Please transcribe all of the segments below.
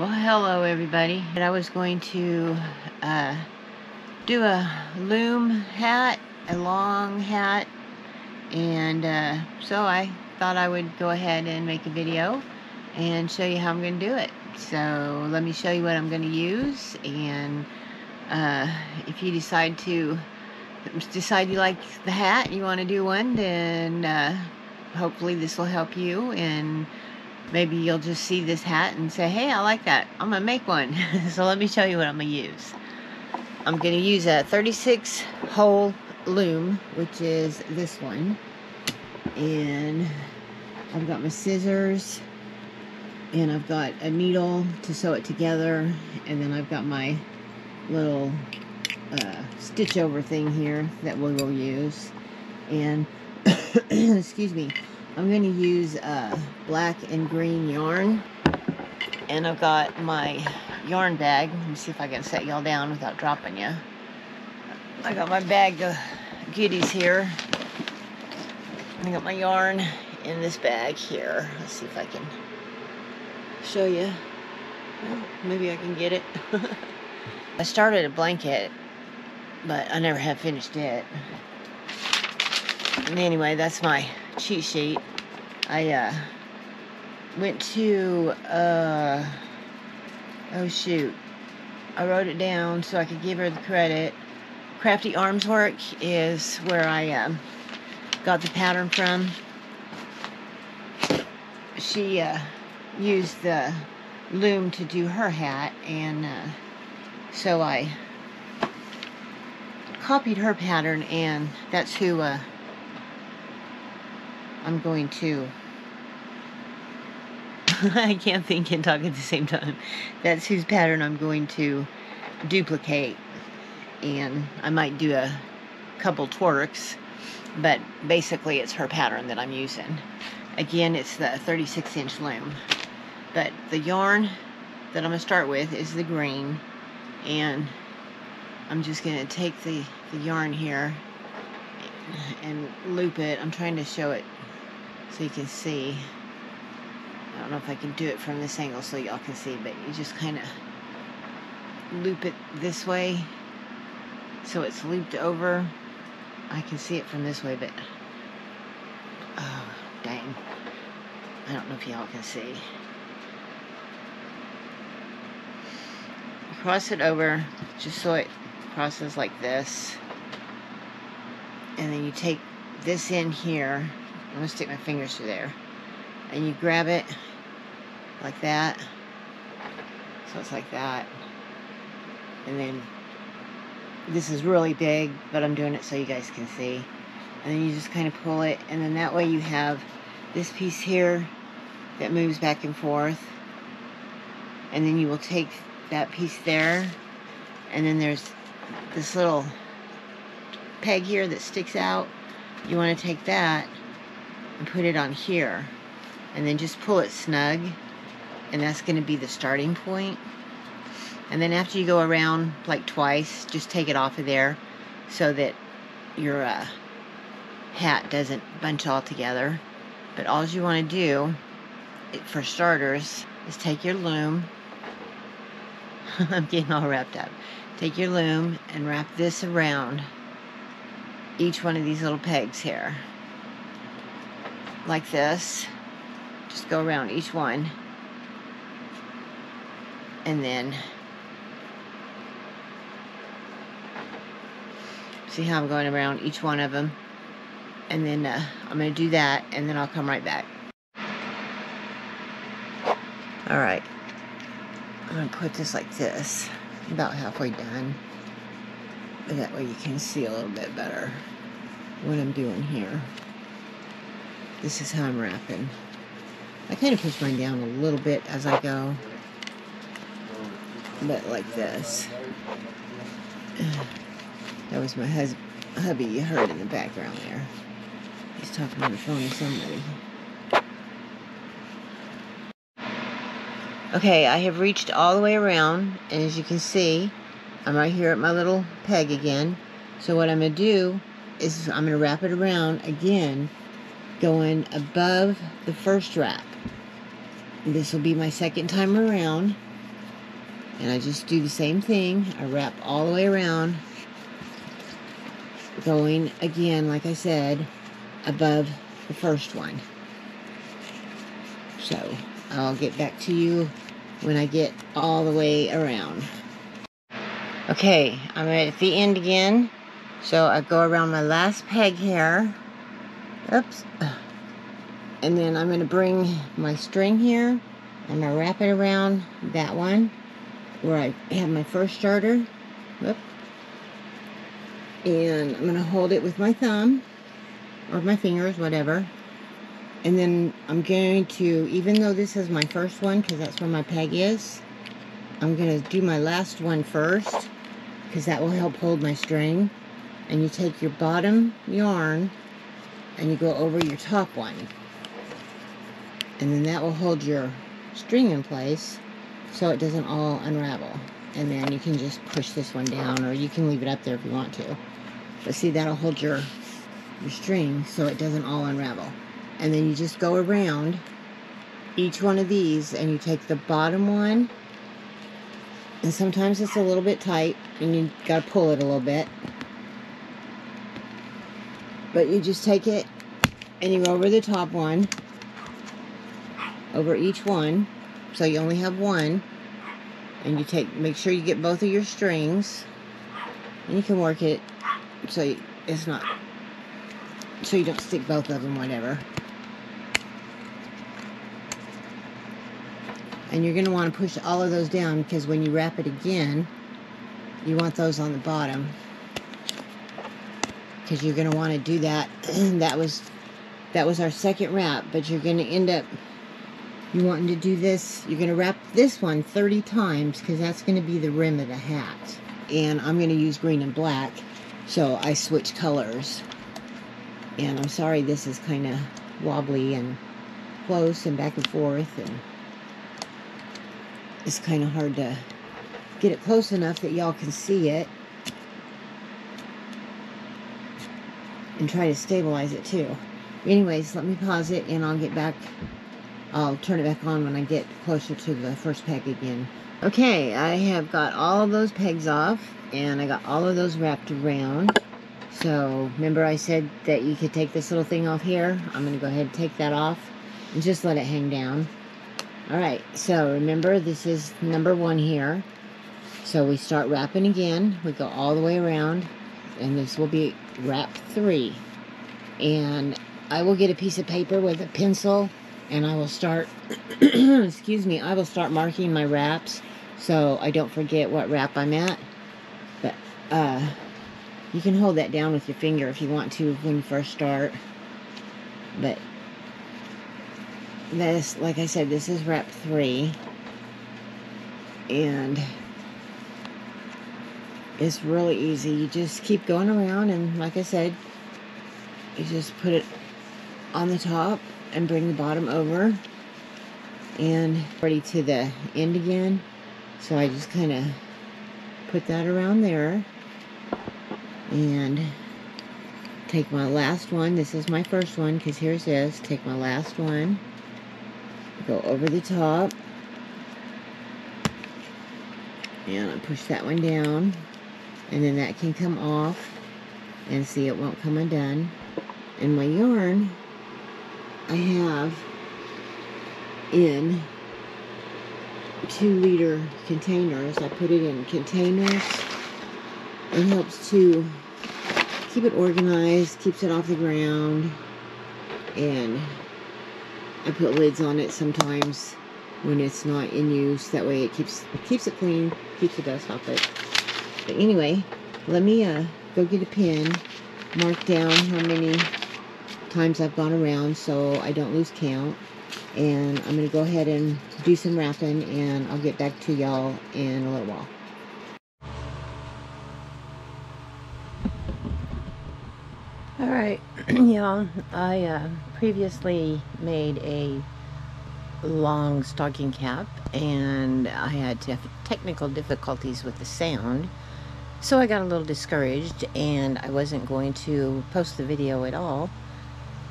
Well, hello everybody. I was going to uh, do a loom hat, a long hat, and uh, so I thought I would go ahead and make a video and show you how I'm going to do it. So let me show you what I'm going to use, and uh, if you decide to decide you like the hat, you want to do one, then uh, hopefully this will help you and maybe you'll just see this hat and say, hey, I like that. I'm going to make one. so let me show you what I'm going to use. I'm going to use a 36 hole loom, which is this one. And I've got my scissors and I've got a needle to sew it together. And then I've got my little uh, stitch over thing here that we will use. And, excuse me, I'm going to use uh, black and green yarn. And I've got my yarn bag. Let me see if I can set y'all down without dropping you. I got my bag of goodies here. I got my yarn in this bag here. Let's see if I can show you. Well, maybe I can get it. I started a blanket, but I never have finished it. And anyway, that's my cheat sheet. I uh, went to, uh, oh shoot, I wrote it down so I could give her the credit. Crafty Arms Work is where I um, got the pattern from. She uh, used the loom to do her hat, and uh, so I copied her pattern, and that's who uh, I'm going to I can't think and talk at the same time. That's whose pattern I'm going to duplicate. And I might do a couple twerks, but basically it's her pattern that I'm using. Again, it's the 36 inch loom. But the yarn that I'm going to start with is the green. And I'm just going to take the, the yarn here and loop it. I'm trying to show it so you can see. I don't know if I can do it from this angle so y'all can see, but you just kind of loop it this way so it's looped over. I can see it from this way, but oh, dang. I don't know if y'all can see. Cross it over just so it crosses like this. And then you take this in here I'm going to stick my fingers through there. And you grab it like that. So it's like that. And then this is really big, but I'm doing it so you guys can see. And then you just kind of pull it. And then that way you have this piece here that moves back and forth. And then you will take that piece there. And then there's this little peg here that sticks out. You want to take that and put it on here and then just pull it snug and that's going to be the starting point. and then after you go around like twice just take it off of there so that your uh, hat doesn't bunch all together but all you want to do for starters is take your loom I'm getting all wrapped up take your loom and wrap this around each one of these little pegs here like this. Just go around each one. And then see how I'm going around each one of them. And then uh, I'm going to do that and then I'll come right back. Alright. I'm going to put this like this. About halfway done. That way you can see a little bit better what I'm doing here. This is how I'm wrapping. I kind of push mine down a little bit as I go. But like this. That was my hus hubby you heard in the background there. He's talking on the phone to somebody. Okay, I have reached all the way around, and as you can see, I'm right here at my little peg again. So what I'm going to do is I'm going to wrap it around again going above the first wrap. This will be my second time around. And I just do the same thing. I wrap all the way around, going again, like I said, above the first one. So I'll get back to you when I get all the way around. Okay, I'm at the end again. So I go around my last peg here. Oops. And then I'm going to bring my string here. I'm going to wrap it around that one where I have my first starter. Whoop. And I'm going to hold it with my thumb or my fingers, whatever. And then I'm going to, even though this is my first one, because that's where my peg is, I'm going to do my last one first, because that will help hold my string. And you take your bottom yarn, and you go over your top one. And then that will hold your string in place so it doesn't all unravel. And then you can just push this one down or you can leave it up there if you want to. But see, that'll hold your, your string so it doesn't all unravel. And then you just go around each one of these and you take the bottom one and sometimes it's a little bit tight and you got to pull it a little bit. But you just take it and you go over the top one over each one. So you only have one. And you take make sure you get both of your strings. And you can work it so it's not so you don't stick both of them whatever. And you're going to want to push all of those down because when you wrap it again you want those on the bottom. Because you're going to want to do that. That was that was our second wrap but you're going to end up you wanting to do this, you're going to wrap this one 30 times because that's going to be the rim of the hat. And I'm going to use green and black, so I switch colors. And I'm sorry this is kind of wobbly and close and back and forth and it's kind of hard to get it close enough that y'all can see it and try to stabilize it too. Anyways, let me pause it and I'll get back I'll turn it back on when I get closer to the first peg again. Okay, I have got all of those pegs off, and I got all of those wrapped around. So, remember I said that you could take this little thing off here? I'm going to go ahead and take that off and just let it hang down. Alright, so remember this is number one here. So we start wrapping again. We go all the way around, and this will be wrap three. And I will get a piece of paper with a pencil and I will start, excuse me, I will start marking my wraps so I don't forget what wrap I'm at. But uh, you can hold that down with your finger if you want to when you first start. But this, like I said, this is wrap three. And it's really easy. You just keep going around and like I said, you just put it on the top and bring the bottom over and ready to the end again. So I just kind of put that around there and take my last one. This is my first one because here's this. Take my last one. Go over the top. And I push that one down. And then that can come off and see it won't come undone. And my yarn I have in two liter containers. I put it in containers. It helps to keep it organized, keeps it off the ground, and I put lids on it sometimes when it's not in use. That way it keeps it keeps it clean, keeps the dust off it. But anyway, let me uh, go get a pen, mark down how many times I've gone around so I don't lose count. And I'm going to go ahead and do some wrapping and I'll get back to y'all in a little while. Alright, y'all, I uh, previously made a long stocking cap and I had technical difficulties with the sound. So I got a little discouraged and I wasn't going to post the video at all.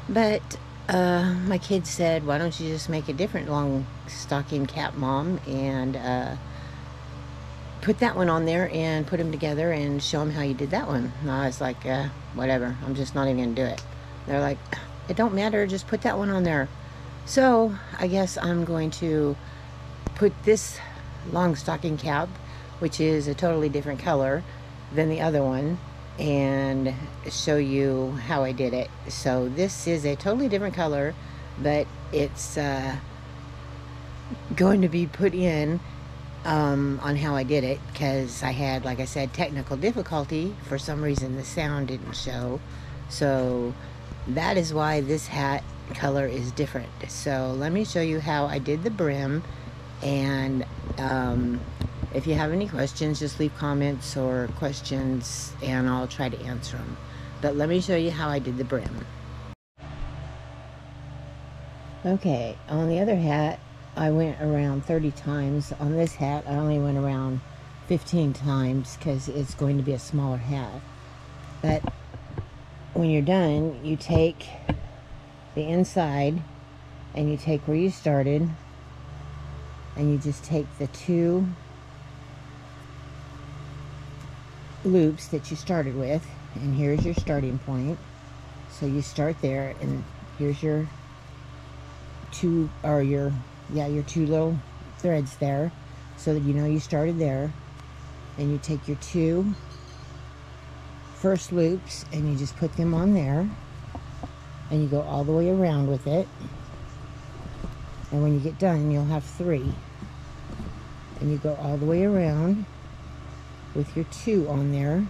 But uh, my kids said, why don't you just make a different long stocking cap, Mom? And uh, put that one on there and put them together and show them how you did that one. And I was like, uh, whatever, I'm just not even gonna do it. They're like, it don't matter, just put that one on there. So I guess I'm going to put this long stocking cap, which is a totally different color than the other one, and show you how I did it. So this is a totally different color, but it's uh, going to be put in um, on how I did it because I had, like I said, technical difficulty. For some reason, the sound didn't show. So that is why this hat color is different. So let me show you how I did the brim. And um, if you have any questions, just leave comments or questions and I'll try to answer them. But let me show you how I did the brim. Okay, on the other hat, I went around 30 times. On this hat, I only went around 15 times because it's going to be a smaller hat. But when you're done, you take the inside and you take where you started and you just take the two loops that you started with and here's your starting point. So you start there and here's your two or your yeah your two little threads there so that you know you started there. And you take your two first loops and you just put them on there and you go all the way around with it. And when you get done you'll have three. And you go all the way around with your two on there.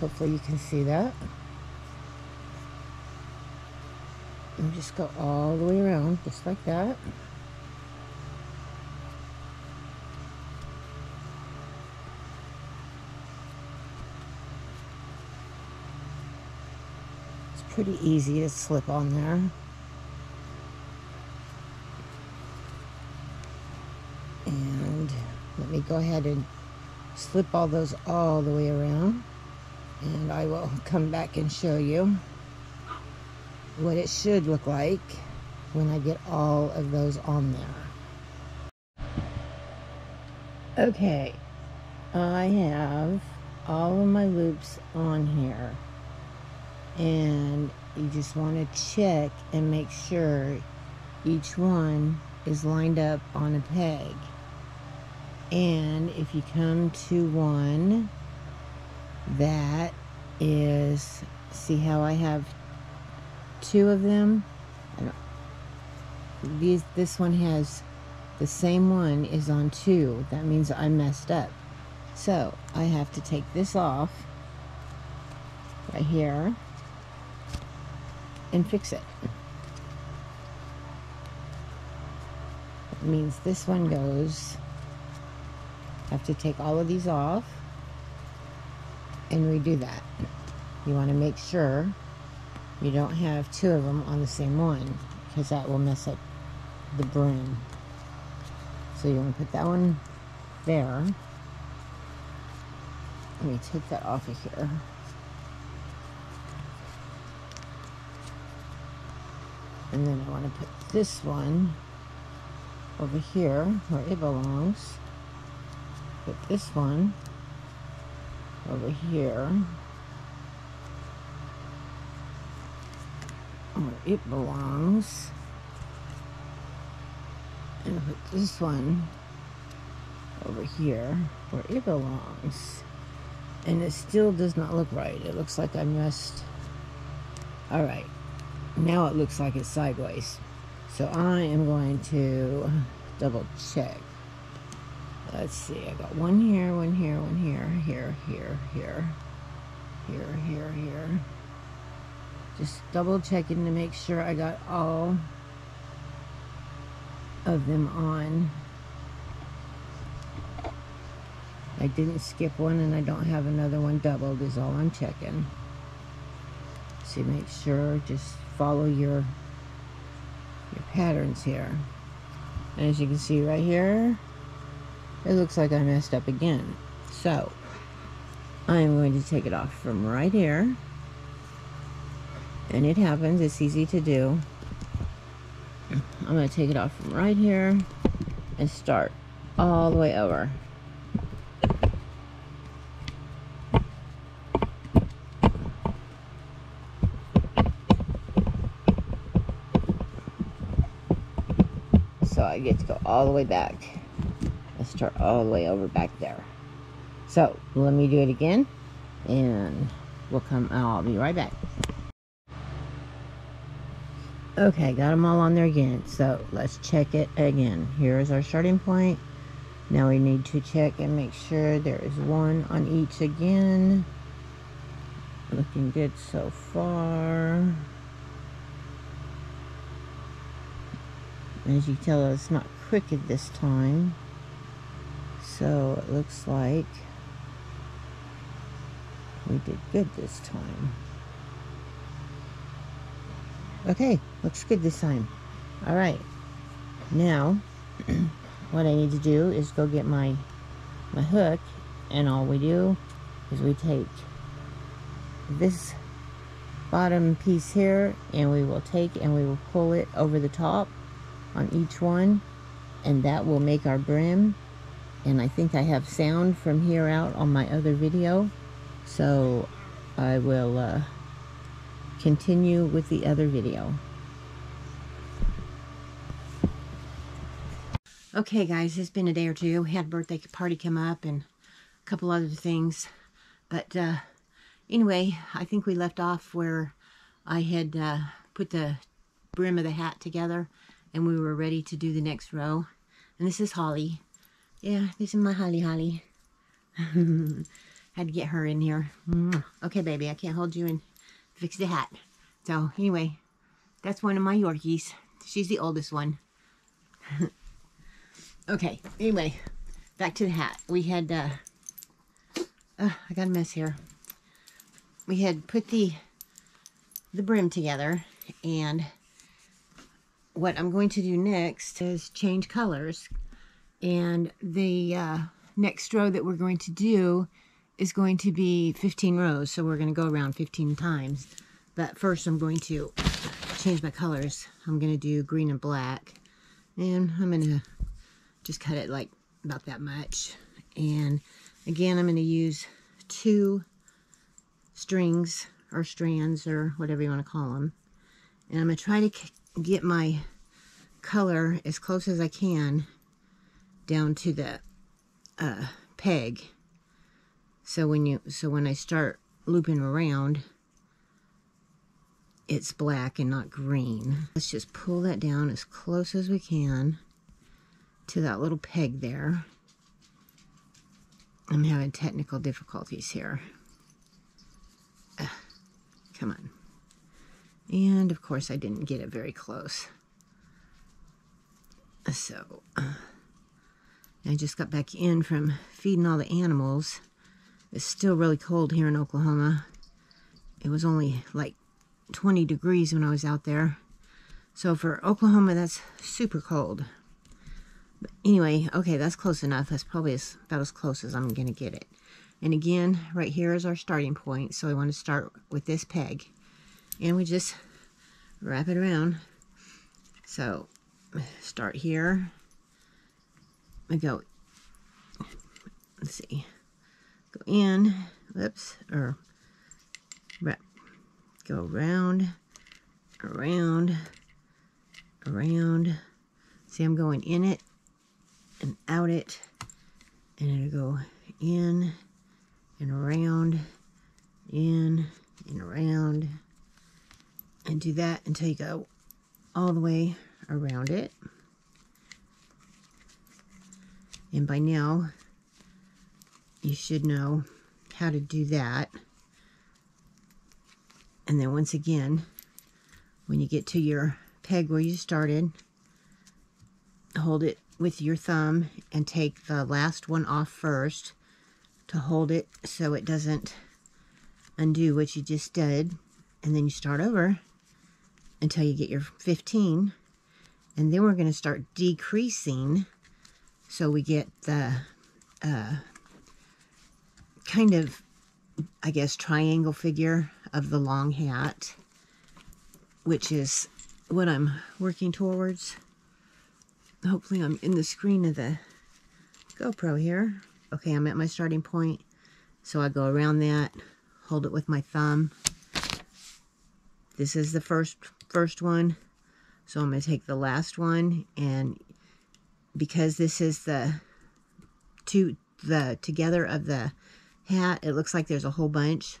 Hopefully you can see that. And just go all the way around just like that. It's pretty easy to slip on there and let me go ahead and slip all those all the way around. And I will come back and show you what it should look like when I get all of those on there. Okay, I have all of my loops on here. And you just want to check and make sure each one is lined up on a peg and if you come to one that is see how I have two of them? These this one has the same one is on two. That means I messed up. So I have to take this off right here and fix it. It means this one goes Have to take all of these off and redo that you want to make sure you don't have two of them on the same one because that will mess up the brim. So you want to put that one there. Let me take that off of here. And then I want to put this one over here where it belongs. Put this one over here where it belongs. And put this one over here where it belongs. And it still does not look right. It looks like I messed. Alright. Now it looks like it's sideways. So I am going to double check. Let's see. I got one here, one here, one here, here, here, here, here, here, here. Just double checking to make sure I got all of them on. I didn't skip one and I don't have another one doubled is all I'm checking. So make sure, just follow your, your patterns here. And as you can see right here, it looks like I messed up again. So, I'm going to take it off from right here and it happens it's easy to do I'm going to take it off from right here and start all the way over. So I get to go all the way back start all the way over back there. So let me do it again and we'll come, I'll be right back. Okay, got them all on there again. So let's check it again. Here's our starting point. Now we need to check and make sure there is one on each again. Looking good so far. As you tell, it's not crooked this time. So it looks like we did good this time. Okay, looks good this time. All right, now what I need to do is go get my my hook, and all we do is we take this bottom piece here, and we will take and we will pull it over the top on each one, and that will make our brim. And I think I have sound from here out on my other video, so I will. Uh, continue with the other video. Okay guys, it's been a day or two. Had a birthday party come up and a couple other things. But uh, anyway, I think we left off where I had uh, put the brim of the hat together and we were ready to do the next row. And this is Holly. Yeah, this is my Holly Holly. had to get her in here. Okay, baby, I can't hold you and fix the hat. So anyway, that's one of my Yorkies. She's the oldest one. okay, anyway, back to the hat. We had, uh, uh, I got a mess here. We had put the, the brim together and what I'm going to do next is change colors and the uh, next row that we're going to do is going to be 15 rows, so we're going to go around 15 times. But first I'm going to change my colors. I'm going to do green and black. And I'm going to just cut it like about that much. And again, I'm going to use two strings or strands or whatever you want to call them. And I'm going to try to get my color as close as I can down to the uh, peg so when you so when I start looping around, it's black and not green. Let's just pull that down as close as we can to that little peg there. I'm having technical difficulties here. Come on. And of course I didn't get it very close. So, uh, I just got back in from feeding all the animals. It's still really cold here in Oklahoma. It was only like 20 degrees when I was out there. So for Oklahoma, that's super cold. But anyway, okay, that's close enough. That's probably as, about as close as I'm going to get it. And again, right here is our starting point. So I want to start with this peg. And we just wrap it around. So start here. I go, let's see, go in, whoops, or wrap, go around, around, around. See, I'm going in it and out it, and it'll go in and around, in and around, and do that until you go all the way around it. And by now, you should know how to do that. And then once again, when you get to your peg where you started, hold it with your thumb and take the last one off first to hold it so it doesn't undo what you just did. And then you start over until you get your 15. And then we're going to start decreasing so we get the uh, kind of, I guess, triangle figure of the long hat, which is what I'm working towards. hopefully I'm in the screen of the GoPro here. Okay, I'm at my starting point. So I go around that, hold it with my thumb. This is the first first one. So I'm going to take the last one and because this is the two the together of the hat, it looks like there's a whole bunch,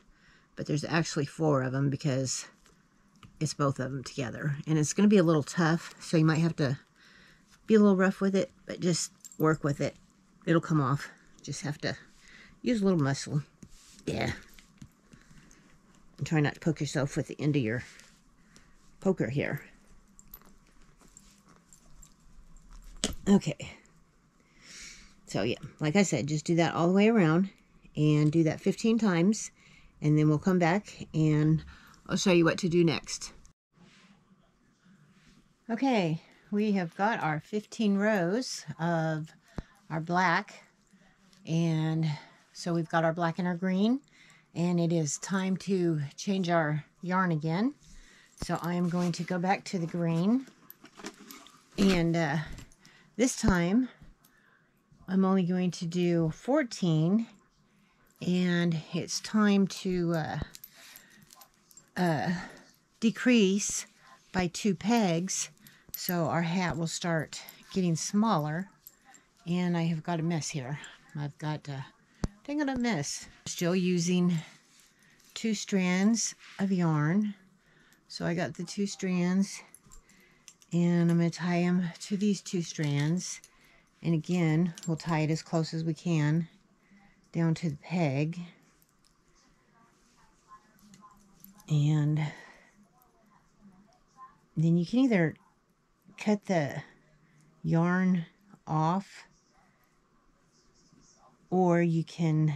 but there's actually four of them because it's both of them together. And it's going to be a little tough, so you might have to be a little rough with it, but just work with it. It'll come off. Just have to use a little muscle. Yeah. And try not to poke yourself with the end of your poker here. Okay. So yeah, like I said, just do that all the way around and do that 15 times and then we'll come back and I'll show you what to do next. Okay, we have got our 15 rows of our black and so we've got our black and our green and it is time to change our yarn again. So I am going to go back to the green and uh, this time I'm only going to do 14 and it's time to uh, uh, decrease by two pegs so our hat will start getting smaller and I have got a mess here. I've got a thing it a mess. Still using two strands of yarn. So I got the two strands and I'm going to tie them to these two strands and again we'll tie it as close as we can down to the peg. And then you can either cut the yarn off or you can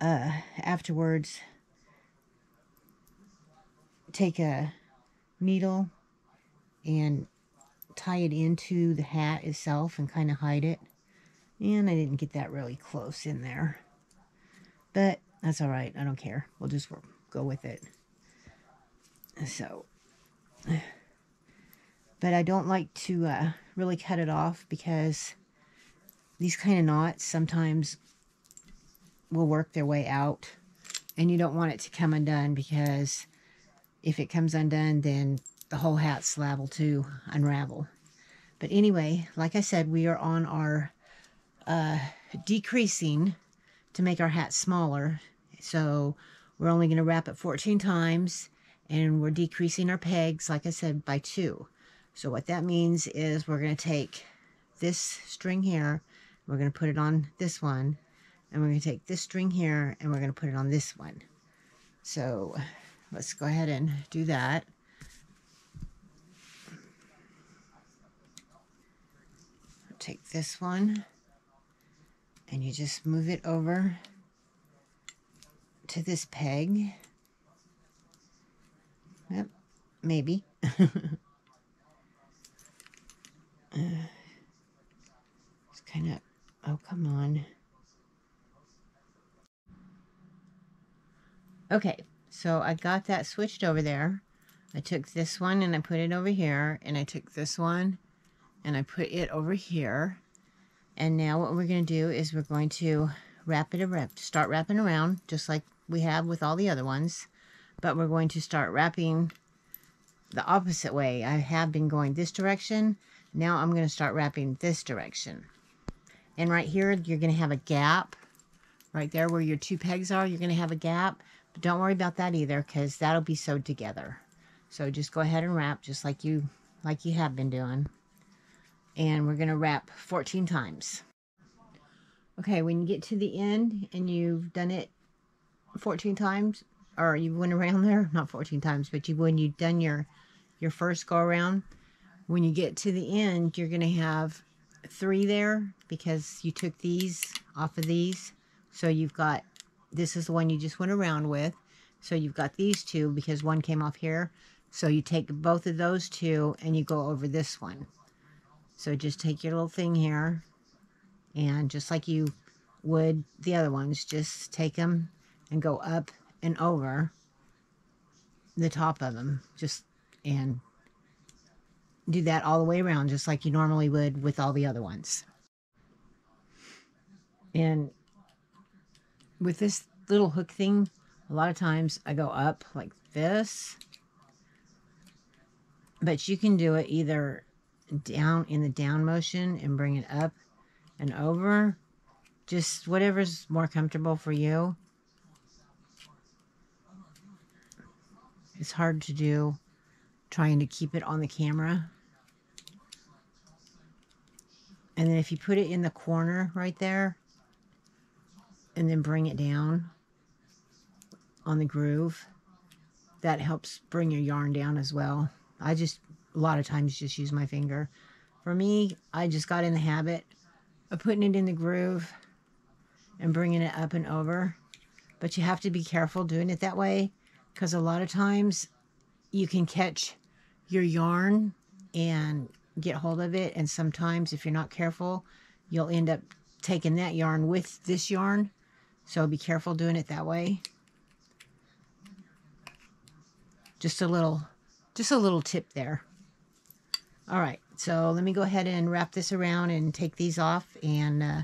uh, afterwards take a needle and tie it into the hat itself and kind of hide it. And I didn't get that really close in there. But that's all right. I don't care. We'll just go with it. So, but I don't like to uh, really cut it off because these kind of knots sometimes will work their way out. And you don't want it to come undone because if it comes undone, then the whole hat's liable to unravel. But anyway, like I said, we are on our uh, decreasing to make our hat smaller. So we're only going to wrap it 14 times and we're decreasing our pegs, like I said, by two. So what that means is we're going to take this string here, we're going to put it on this one, and we're going to take this string here and we're going to put it on this one. So let's go ahead and do that. Take this one and you just move it over to this peg. Yep, maybe. uh, it's kind of, oh, come on. Okay, so I got that switched over there. I took this one and I put it over here, and I took this one and I put it over here. And now what we're going to do is we're going to wrap it around, start wrapping around just like we have with all the other ones. But we're going to start wrapping the opposite way. I have been going this direction. Now I'm going to start wrapping this direction. And right here, you're going to have a gap. Right there where your two pegs are, you're going to have a gap. But don't worry about that either because that'll be sewed together. So just go ahead and wrap just like you like you have been doing and we're going to wrap 14 times. Okay, when you get to the end and you've done it 14 times, or you went around there, not 14 times, but you when you've done your your first go around, when you get to the end, you're going to have three there because you took these off of these. So you've got, this is the one you just went around with. So you've got these two because one came off here. So you take both of those two and you go over this one. So just take your little thing here and just like you would the other ones, just take them and go up and over the top of them. Just and do that all the way around, just like you normally would with all the other ones. And with this little hook thing, a lot of times I go up like this. But you can do it either down in the down motion and bring it up and over. Just whatever's more comfortable for you. It's hard to do trying to keep it on the camera. And then if you put it in the corner right there, and then bring it down on the groove, that helps bring your yarn down as well. I just, a lot of times, just use my finger. For me, I just got in the habit of putting it in the groove and bringing it up and over. But you have to be careful doing it that way because a lot of times you can catch your yarn and get hold of it. And sometimes, if you're not careful, you'll end up taking that yarn with this yarn. So be careful doing it that way. Just a little, just a little tip there. All right, so let me go ahead and wrap this around and take these off. And uh,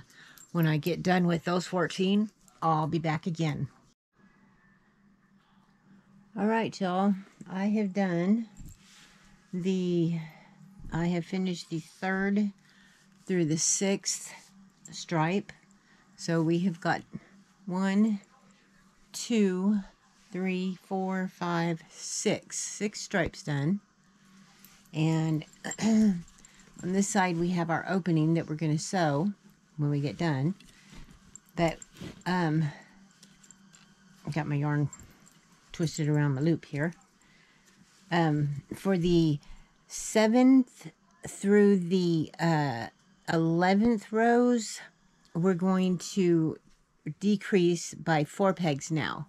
when I get done with those 14, I'll be back again. All right, y'all, I have done the I have finished the third through the sixth stripe. So we have got one, two, three, four, five, six. Six stripes done. And on this side we have our opening that we're going to sew when we get done. But um, I got my yarn twisted around my loop here. Um, for the 7th through the uh, 11th rows, we're going to decrease by four pegs now.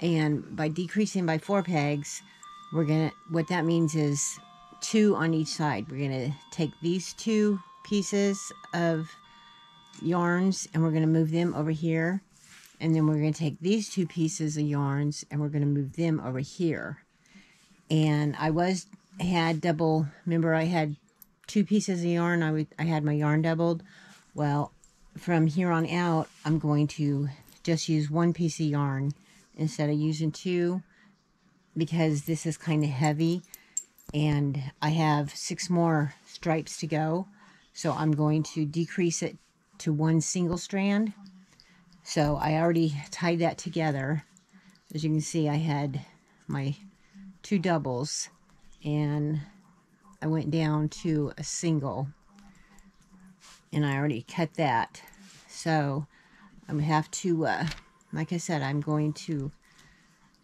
And by decreasing by four pegs, we're going to, what that means is two on each side. We're going to take these two pieces of yarns and we're going to move them over here. And then we're going to take these two pieces of yarns and we're going to move them over here. And I was had double, remember I had two pieces of yarn, I, I had my yarn doubled. Well, from here on out, I'm going to just use one piece of yarn instead of using two because this is kind of heavy and I have six more stripes to go. So I'm going to decrease it to one single strand. So I already tied that together. As you can see, I had my two doubles and I went down to a single and I already cut that so I'm gonna have to uh, like I said I'm going to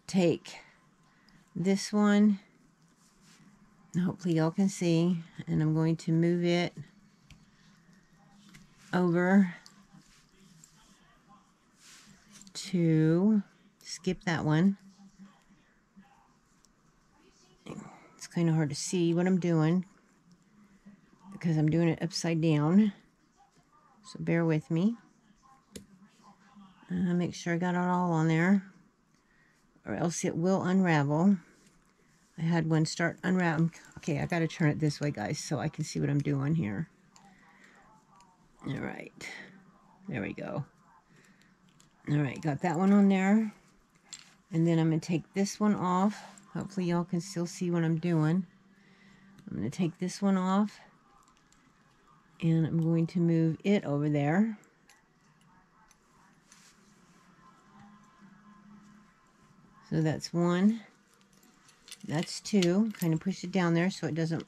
take this one hopefully y'all can see and I'm going to move it over to skip that one it's kind of hard to see what I'm doing because I'm doing it upside down. So bear with me. Make sure I got it all on there or else it will unravel. I had one start unravel. Okay, I got to turn it this way, guys, so I can see what I'm doing here. All right. There we go. All right, got that one on there. And then I'm going to take this one off. Hopefully y'all can still see what I'm doing. I'm going to take this one off and I'm going to move it over there. So that's one. That's two. Kind of push it down there so it doesn't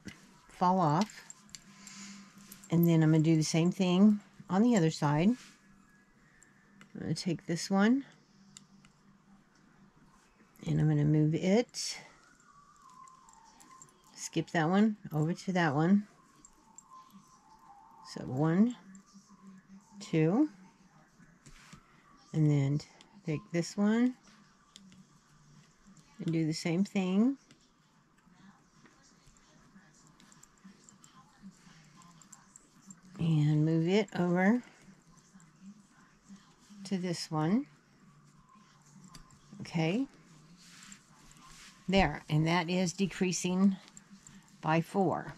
fall off. And then I'm going to do the same thing on the other side. I'm going to take this one and I'm going to move it skip that one over to that one so one two and then take this one and do the same thing and move it over to this one okay there, and that is decreasing by 4.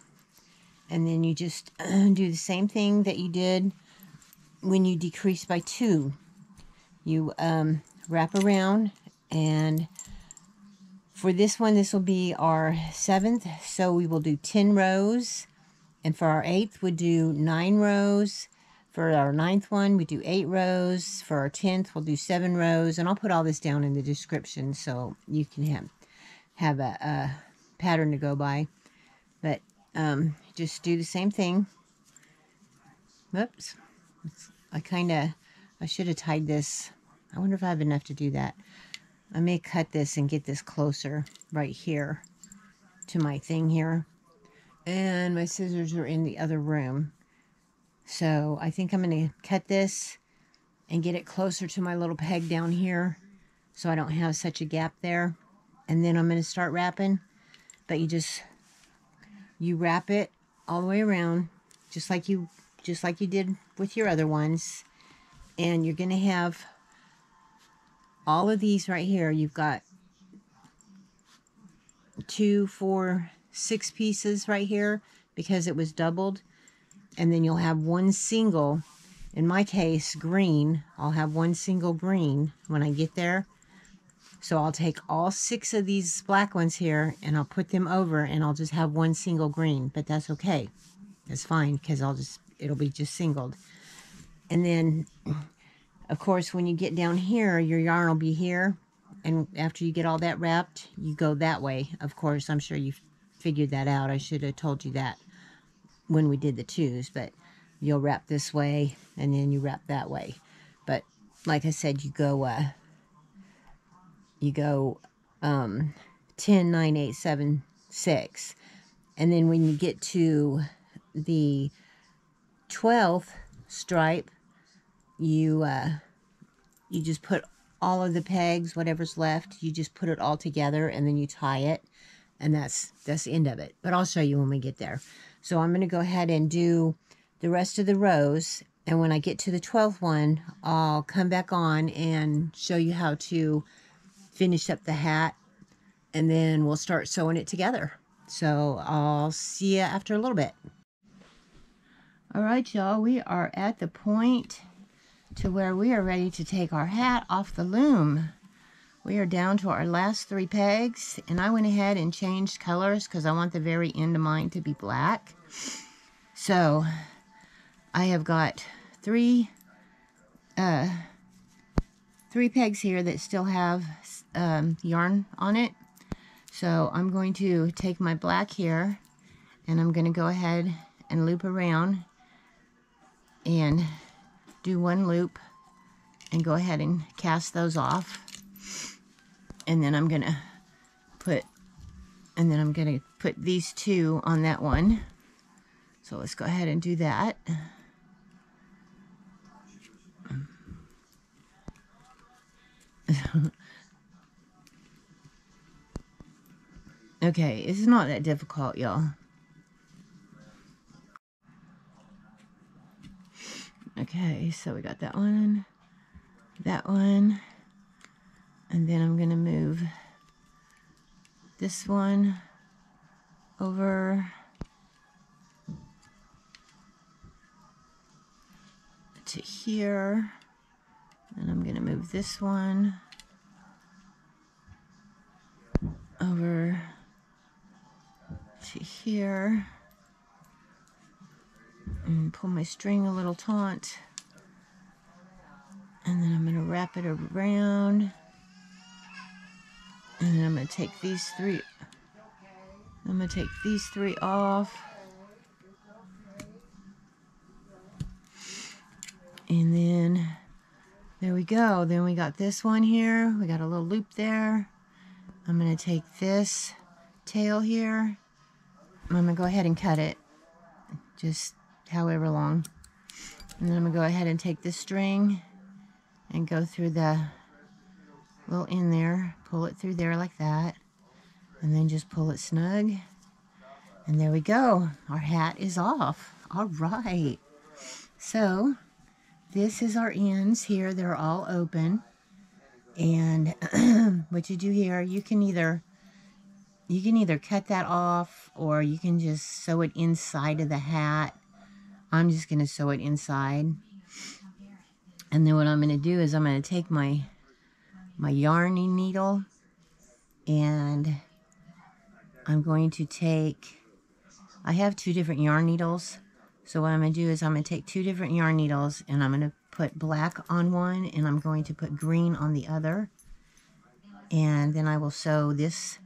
and then you just do the same thing that you did when you decrease by two. You um, wrap around and for this one, this will be our seventh, so we will do 10 rows. And for our eighth, we'll do nine rows. For our ninth one, we do eight rows. For our tenth, we'll do seven rows. And I'll put all this down in the description so you can have, have a, a pattern to go by. But um, just do the same thing. Whoops. I kind of, I should have tied this. I wonder if I have enough to do that. I may cut this and get this closer right here to my thing here. And my scissors are in the other room. So I think I'm going to cut this and get it closer to my little peg down here so I don't have such a gap there. And then I'm going to start wrapping. But you just, you wrap it all the way around just like you, just like you did with your other ones. And you're going to have all of these right here, you've got two, four, six pieces right here because it was doubled. And then you'll have one single, in my case, green. I'll have one single green when I get there. So I'll take all six of these black ones here and I'll put them over and I'll just have one single green. But that's okay. That's fine because I'll just, it'll be just singled. And then of course, when you get down here, your yarn will be here. And after you get all that wrapped, you go that way. Of course, I'm sure you figured that out. I should have told you that when we did the twos. But you'll wrap this way, and then you wrap that way. But like I said, you go, uh, you go um, 10, 9, 8, 7, 6. And then when you get to the 12th stripe, you uh, you just put all of the pegs, whatever's left, you just put it all together and then you tie it. And that's, that's the end of it. But I'll show you when we get there. So I'm going to go ahead and do the rest of the rows. And when I get to the 12th one, I'll come back on and show you how to finish up the hat. And then we'll start sewing it together. So I'll see you after a little bit. All right, y'all, we are at the point to where we are ready to take our hat off the loom. We are down to our last three pegs, and I went ahead and changed colors because I want the very end of mine to be black. So, I have got three, uh, three pegs here that still have um, yarn on it. So, I'm going to take my black here, and I'm going to go ahead and loop around and do one loop and go ahead and cast those off. And then I'm going to put, and then I'm going to put these two on that one. So let's go ahead and do that. okay, it's not that difficult, y'all. Okay, so we got that one, that one, and then I'm going to move this one over to here, and I'm going to move this one over to here. And pull my string a little taut. And then I'm going to wrap it around and then I'm going to take these three I'm going to take these three off. And then there we go. Then we got this one here. We got a little loop there. I'm going to take this tail here. I'm going to go ahead and cut it just however long. And then I'm going to go ahead and take this string and go through the little end there, pull it through there like that, and then just pull it snug. And there we go. Our hat is off. All right. So, this is our ends here. They're all open. And what you do here, you can either you can either cut that off or you can just sew it inside of the hat. I'm just going to sew it inside. And then what I'm going to do is I'm going to take my my yarning needle and I'm going to take I have two different yarn needles. So what I'm going to do is I'm going to take two different yarn needles and I'm going to put black on one and I'm going to put green on the other. And then I will sew this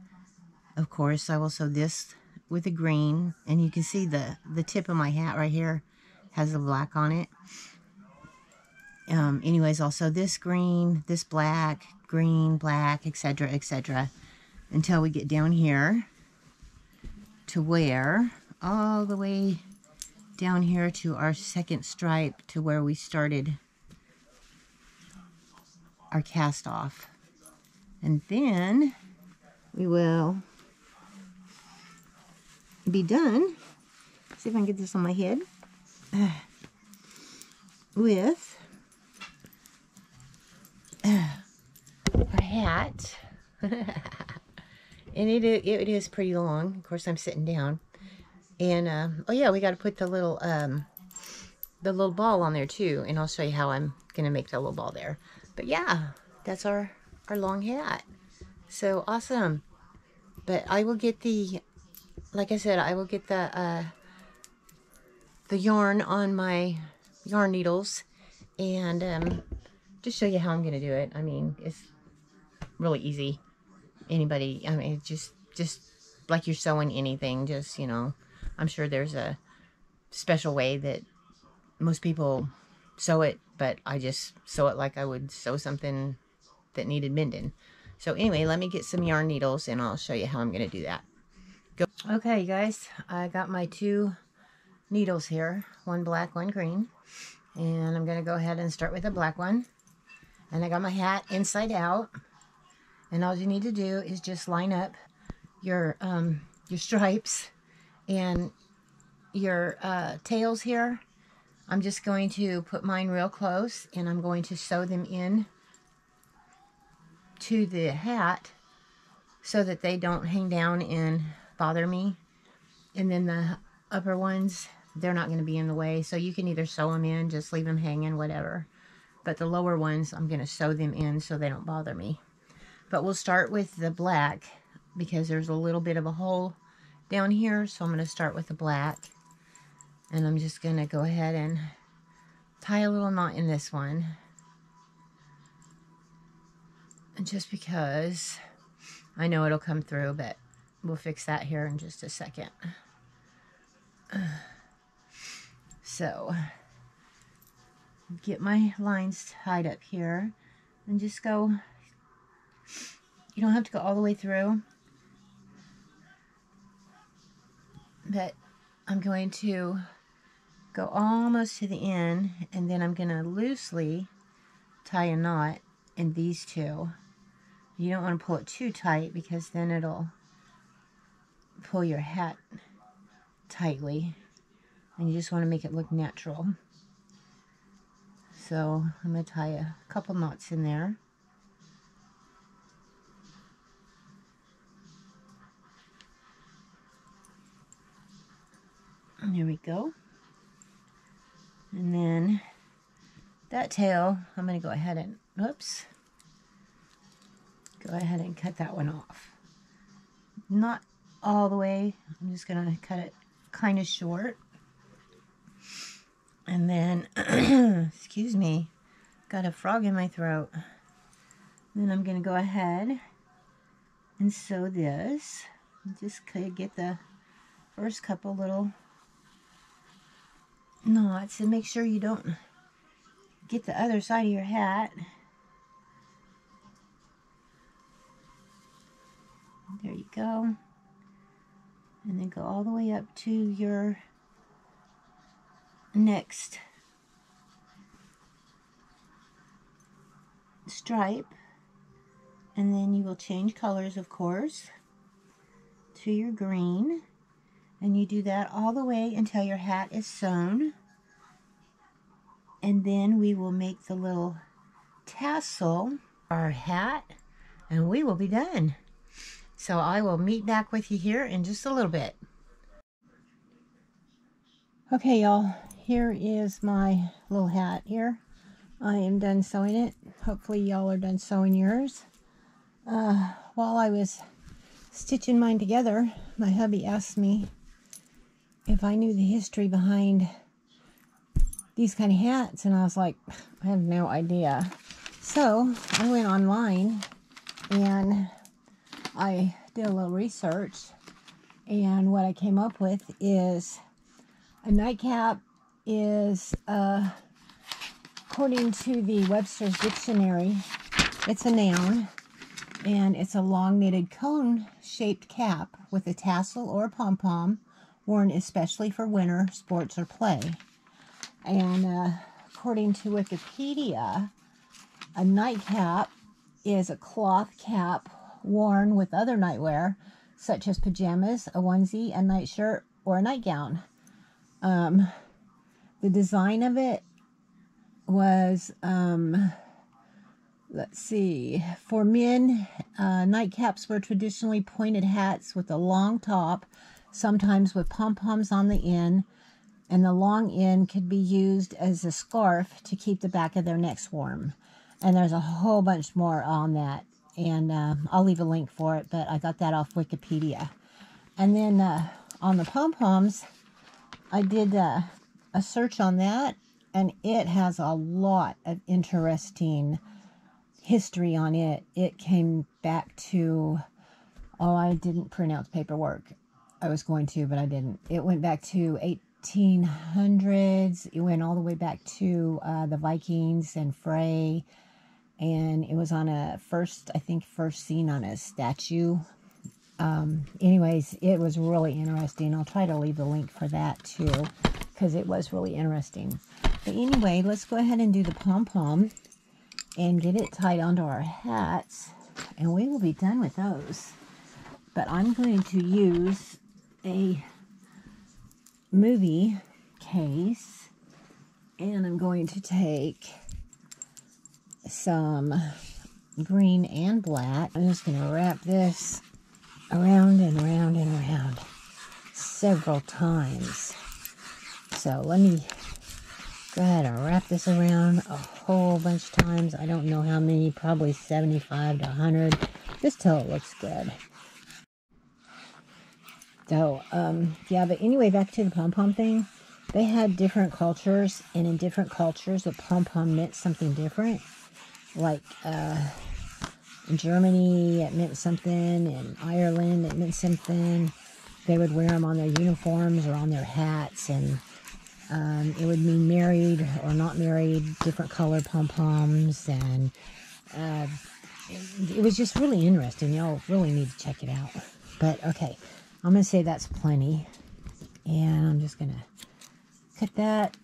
of course, I will sew this with the green. And you can see the, the tip of my hat right here has the black on it. Um, anyways, I'll sew this green, this black, green, black, etc., etc. Until we get down here to where, all the way down here to our second stripe to where we started our cast off. And then we will be done. See if I can get this on my head. With hat. and it, it is pretty long. Of course, I'm sitting down. And, um, oh yeah, we got to put the little, um, the little ball on there too. And I'll show you how I'm going to make the little ball there. But yeah, that's our, our long hat. So awesome. But I will get the like I said, I will get the uh, the yarn on my yarn needles and um, just show you how I'm going to do it. I mean, it's really easy. Anybody, I mean, just, just like you're sewing anything, just, you know, I'm sure there's a special way that most people sew it, but I just sew it like I would sew something that needed mending. So anyway, let me get some yarn needles and I'll show you how I'm going to do that. Go. Okay, guys, I got my two needles here, one black, one green. And I'm going to go ahead and start with the black one. And I got my hat inside out. And all you need to do is just line up your, um, your stripes and your uh, tails here. I'm just going to put mine real close and I'm going to sew them in to the hat so that they don't hang down and bother me. And then the upper ones, they're not going to be in the way. So you can either sew them in, just leave them hanging, whatever. But the lower ones, I'm going to sew them in so they don't bother me. But we'll start with the black because there's a little bit of a hole down here. So I'm going to start with the black. And I'm just going to go ahead and tie a little knot in this one. And just because I know it'll come through, but We'll fix that here in just a second. So, get my lines tied up here and just go, you don't have to go all the way through, but I'm going to go almost to the end and then I'm going to loosely tie a knot in these two. You don't want to pull it too tight because then it'll pull your hat tightly and you just want to make it look natural. So I'm going to tie a couple knots in there. There we go. And then that tail, I'm going to go ahead and, oops, go ahead and cut that one off. Not all the way. I'm just going to cut it kind of short. And then, excuse me, got a frog in my throat. Then I'm going to go ahead and sew this. Just get the first couple little knots and make sure you don't get the other side of your hat. There you go. And then go all the way up to your next stripe. And then you will change colors of course to your green and you do that all the way until your hat is sewn and then we will make the little tassel our hat and we will be done So I will meet back with you here in just a little bit. Okay, y'all, here is my little hat here. I am done sewing it. Hopefully y'all are done sewing yours. Uh, while I was stitching mine together, my hubby asked me if I knew the history behind these kind of hats, and I was like, I have no idea. So I went online and I did a little research, and what I came up with is a nightcap is, uh, according to the Webster's Dictionary, it's a noun and it's a long knitted cone shaped cap with a tassel or a pom pom worn especially for winter sports or play. And uh, according to Wikipedia, a nightcap is a cloth cap worn with other nightwear, such as pajamas, a onesie, a nightshirt, or a nightgown. Um, the design of it was um, let's see. For men, uh, nightcaps were traditionally pointed hats with a long top, sometimes with pom poms on the end, and the long end could be used as a scarf to keep the back of their necks warm. And there's a whole bunch more on that, and uh, I'll leave a link for it, but I got that off Wikipedia. And then uh, on the pom poms, I did uh, a search on that, and it has a lot of interesting history on it, it came back to, oh, I didn't print out the paperwork. I was going to, but I didn't. It went back to 1800s. It went all the way back to uh, the Vikings and Frey. And it was on a first, I think, first seen on a statue. Um, anyways, it was really interesting. I'll try to leave the link for that too, because it was really interesting. But anyway, let's go ahead and do the pom-pom and get it tied onto our hats and we will be done with those. But I'm going to use a movie case and I'm going to take some green and black. I'm just going to wrap this around and around and around several times. So let me go ahead and wrap this around a whole bunch of times. I don't know how many, probably 75 to 100, just till it looks good. So, um, yeah, but anyway, back to the pom-pom thing. They had different cultures, and in different cultures, the pom-pom meant something different. Like, uh, in Germany, it meant something. In Ireland, it meant something. They would wear them on their uniforms or on their hats, and um, it would mean married or not married, different color pom poms, and uh, it, it was just really interesting. Y'all really need to check it out. But okay, I'm gonna say that's plenty, and I'm just gonna cut that,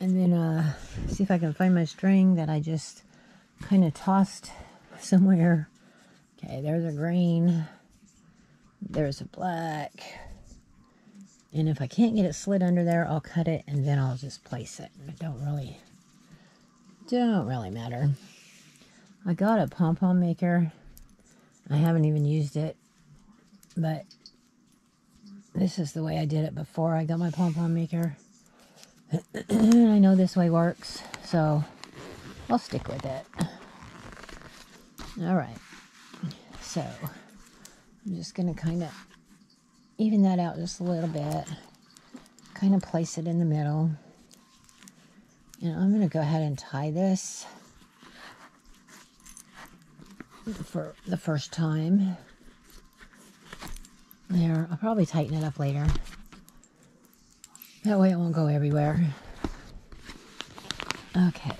and then uh, see if I can find my string that I just kind of tossed somewhere. Okay, there's a green. There's a black. And if I can't get it slid under there, I'll cut it and then I'll just place it. It don't really, don't really matter. I got a pom-pom maker. I haven't even used it, but this is the way I did it before I got my pom-pom maker. And I know this way works, so I'll stick with it. All right, so I'm just going to kind of even that out just a little bit. Kind of place it in the middle. And I'm going to go ahead and tie this for the first time. There, I'll probably tighten it up later. That way it won't go everywhere. Okay.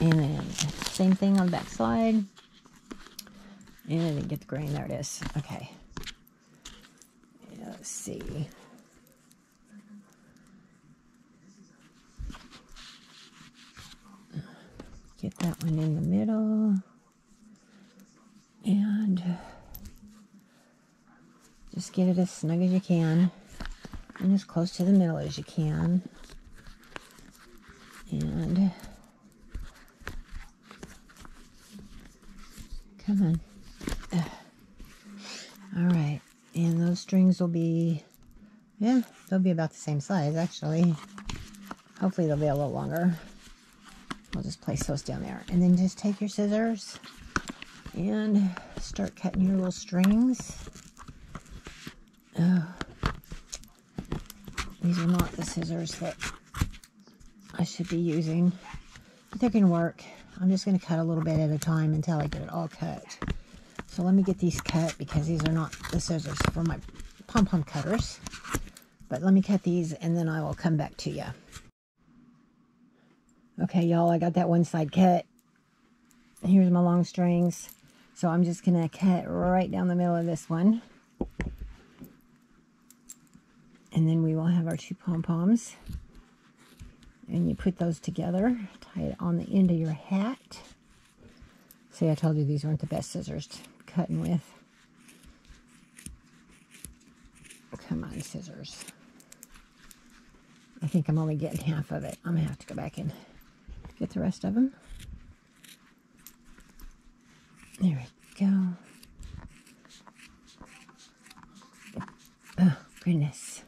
And then same thing on the back side. And I didn't get the grain. There it is. Okay. Let's see. Get that one in the middle. And just get it as snug as you can. And as close to the middle as you can. And come on. All right, and those strings will be, yeah, they'll be about the same size actually. Hopefully they'll be a little longer. We'll just place those down there. And then just take your scissors and start cutting your little strings. These are not the scissors that I should be using, but they're going to work. I'm just going to cut a little bit at a time until I get it all cut. So let me get these cut because these are not the scissors for my pom-pom cutters. But let me cut these and then I will come back to you. Okay, y'all, I got that one side cut. Here's my long strings. So I'm just going to cut right down the middle of this one. And then we will have our two pom-poms. And you put those together, tie it on the end of your hat. See, I told you these weren't the best scissors to cutting with. Come on, scissors. I think I'm only getting half of it. I'm to have to go back and get the rest of them. There we go. Oh, goodness.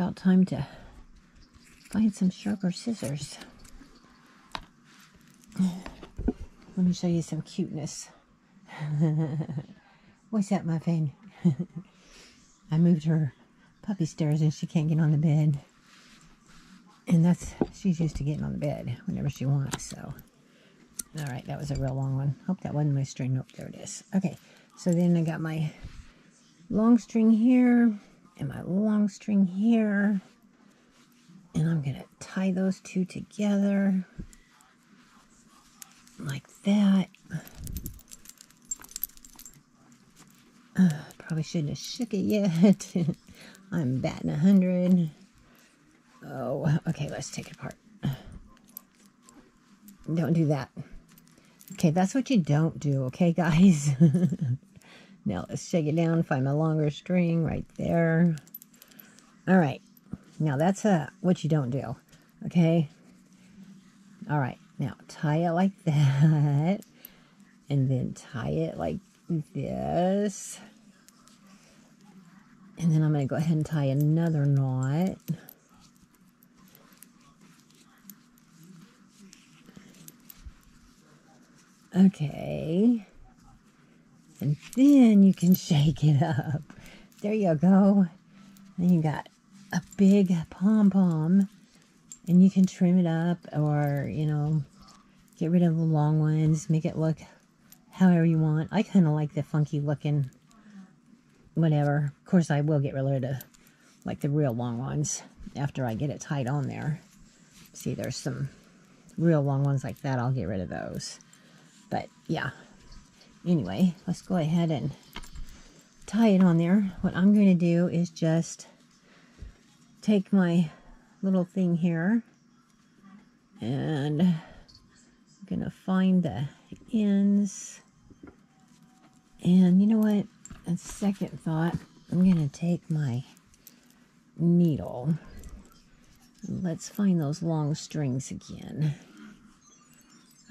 About time to find some sharper scissors. Let me show you some cuteness. What's that, Muffin? I moved her puppy stairs and she can't get on the bed. And that's, she's used to getting on the bed whenever she wants, so. All right, that was a real long one. Hope that wasn't my string. Nope, there it is. Okay, so then I got my long string here and my long string here. And I'm going to tie those two together like that. Uh, probably shouldn't have shook it yet. I'm batting a hundred. Oh, okay, let's take it apart. Don't do that. Okay, that's what you don't do, okay, guys? now, let's shake it down, find my longer string right there. All right. Now, that's uh, what you don't do, okay? All right. Now, tie it like that. And then tie it like this. And then I'm going to go ahead and tie another knot. Okay. And then you can shake it up. There you go. Then you got a big pom-pom. And you can trim it up or, you know, get rid of the long ones. Make it look however you want. I kind of like the funky looking whatever. Of course, I will get rid of like the real long ones after I get it tied on there. See, there's some real long ones like that. I'll get rid of those. But yeah. Anyway, let's go ahead and tie it on there. What I'm going to do is just take my little thing here and I'm going to find the ends. And you know what? A second thought, I'm going to take my needle. Let's find those long strings again.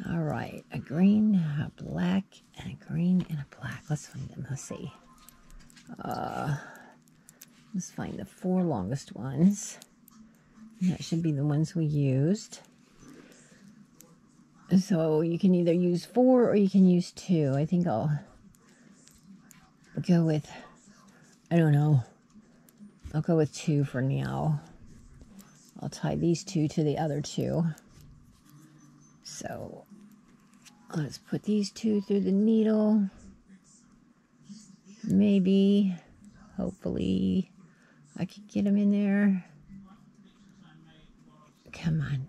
All right, a green, a black, and a green and a black. Let's find them. Let's see. Uh, let's find the four longest ones. That should be the ones we used. So you can either use four or you can use two. I think I'll go with, I don't know. I'll go with two for now. I'll tie these two to the other two. So Let's put these two through the needle. Maybe, hopefully, I can get them in there. Come on.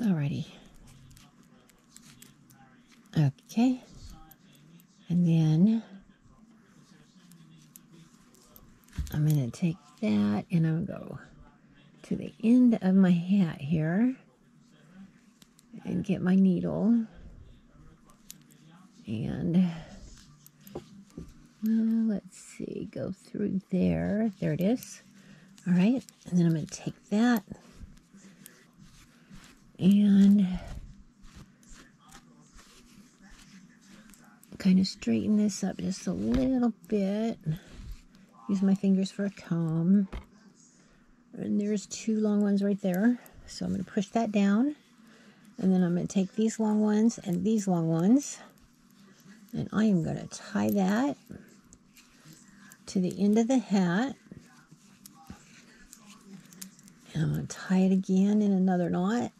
Alrighty. Okay. And then I'm going to take that and to go to the end of my hat here and get my needle. And well, let's see go through there. There it is. All right. And then I'm going to take that. And kind of straighten this up just a little bit. Use my fingers for a comb. And there's two long ones right there. So I'm going to push that down. And then I'm going to take these long ones and these long ones. And I am going to tie that to the end of the hat. And I'm going to tie it again in another knot.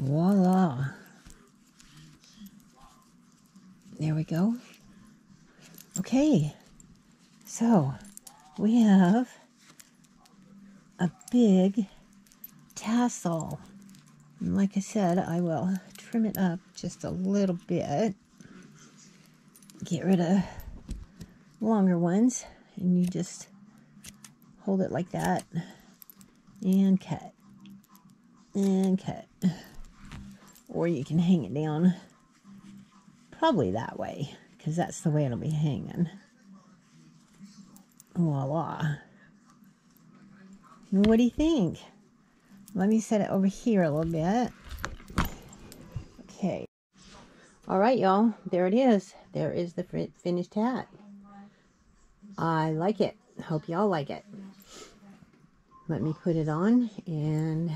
Voila. There we go. Okay, so we have a big tassel. And like I said, I will trim it up just a little bit. Get rid of longer ones. And you just hold it like that. And cut. And cut. Or you can hang it down probably that way because that's the way it'll be hanging. Voila. What do you think? Let me set it over here a little bit. Okay. All right, y'all. There it is. There is the finished hat. I like it. Hope y'all like it. Let me put it on and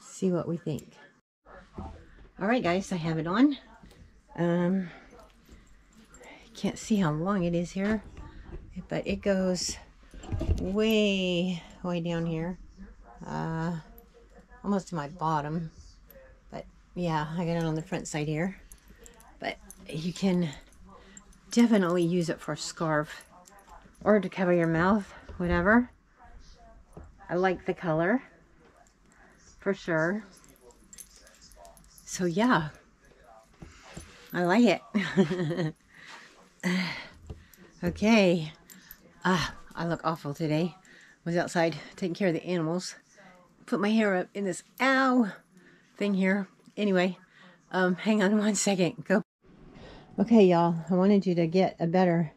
see what we think. All right, guys. I have it on. Um, can't see how long it is here, but it goes way, way down here. Uh, almost to my bottom. But yeah, I got it on the front side here. But you can definitely use it for a scarf or to cover your mouth, whatever. I like the color for sure. So yeah, I like it. okay. Ah, I look awful today. Was outside taking care of the animals. Put my hair up in this ow thing here. Anyway, um, hang on one second. Go. Okay, y'all. I wanted you to get a better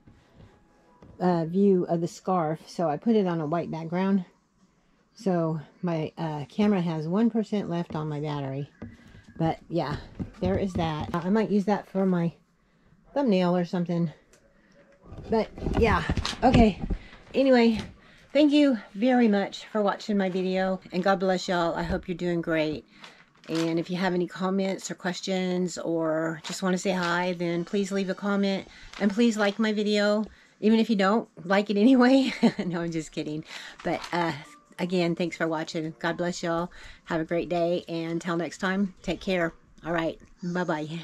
uh, view of the scarf. So I put it on a white background. So my uh, camera has 1% left on my battery. But yeah, there is that. I might use that for my thumbnail or something. But yeah, okay. Anyway, thank you very much for watching my video. And God bless y'all. I hope you're doing great. And if you have any comments or questions or just want to say hi, then please leave a comment. And please like my video. Even if you don't like it anyway. no, I'm just kidding. But uh, again, thanks for watching. God bless y'all. Have a great day. And until next time, take care. All right. Bye-bye.